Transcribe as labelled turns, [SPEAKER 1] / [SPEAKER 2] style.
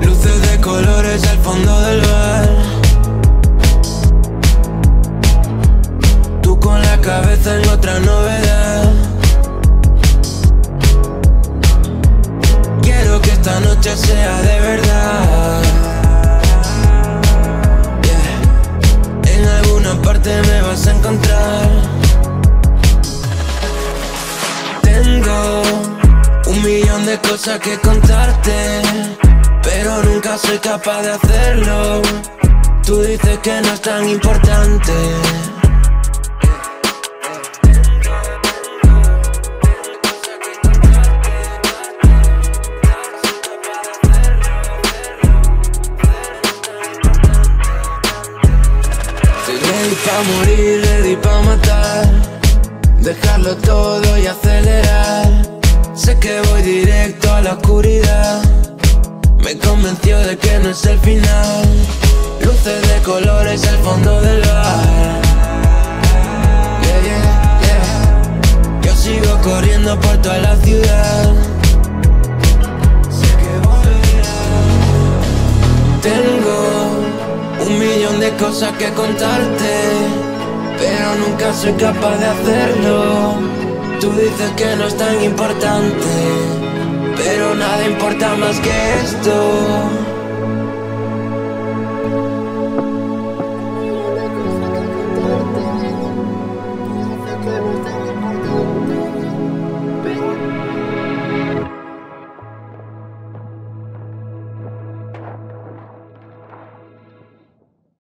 [SPEAKER 1] Luces de colores al fondo del bar. Tú con la cabeza en otra novedad. Quiero que esta noche sea de Un millón de cosas que contarte, pero nunca soy capaz de hacerlo. Tú dices que no es tan importante. Ready pa' morir, ready pa' matar Dejarlo todo y acelerar. Sé que voy directo a la oscuridad. Me convenció de que no es el final. Luces de colores al fondo del bar Yeah, yeah, yeah. Yo sigo corriendo por toda la ciudad. Sé que volverás Tengo un millón de cosas que contarte, pero nunca soy capaz de hacerlo. Tú dices que no es tan importante, pero nada importa más que esto.